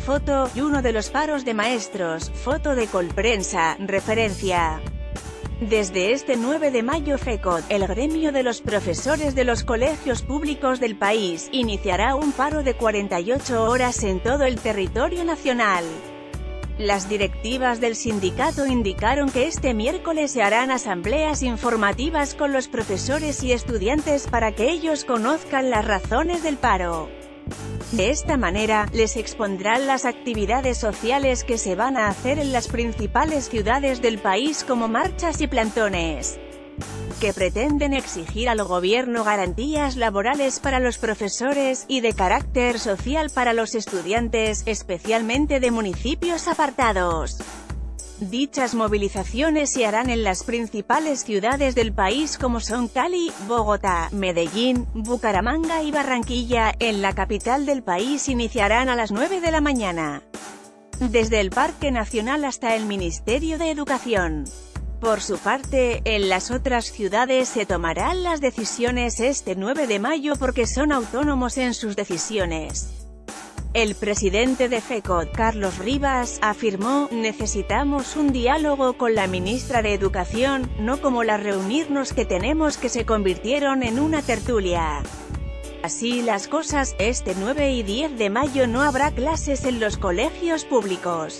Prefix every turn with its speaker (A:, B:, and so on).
A: foto, y uno de los paros de maestros, foto de Colprensa, referencia. Desde este 9 de mayo FECOT, el gremio de los profesores de los colegios públicos del país, iniciará un paro de 48 horas en todo el territorio nacional. Las directivas del sindicato indicaron que este miércoles se harán asambleas informativas con los profesores y estudiantes para que ellos conozcan las razones del paro. De esta manera, les expondrán las actividades sociales que se van a hacer en las principales ciudades del país como marchas y plantones que pretenden exigir al gobierno garantías laborales para los profesores, y de carácter social para los estudiantes, especialmente de municipios apartados. Dichas movilizaciones se harán en las principales ciudades del país como son Cali, Bogotá, Medellín, Bucaramanga y Barranquilla. En la capital del país iniciarán a las 9 de la mañana. Desde el Parque Nacional hasta el Ministerio de Educación. Por su parte, en las otras ciudades se tomarán las decisiones este 9 de mayo porque son autónomos en sus decisiones. El presidente de FECOD, Carlos Rivas, afirmó, necesitamos un diálogo con la ministra de Educación, no como las reunirnos que tenemos que se convirtieron en una tertulia. Así las cosas, este 9 y 10 de mayo no habrá clases en los colegios públicos.